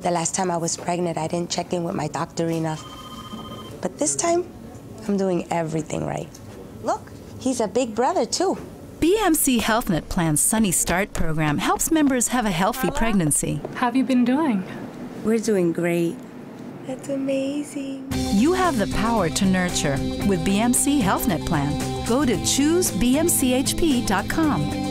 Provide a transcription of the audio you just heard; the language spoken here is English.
The last time I was pregnant, I didn't check in with my doctor enough. But this time, I'm doing everything right. Look, he's a big brother, too. BMC HealthNet Plan's Sunny Start program helps members have a healthy pregnancy. How have you been doing? We're doing great. That's amazing. You have the power to nurture with BMC HealthNet Plan. Go to choosebmchp.com.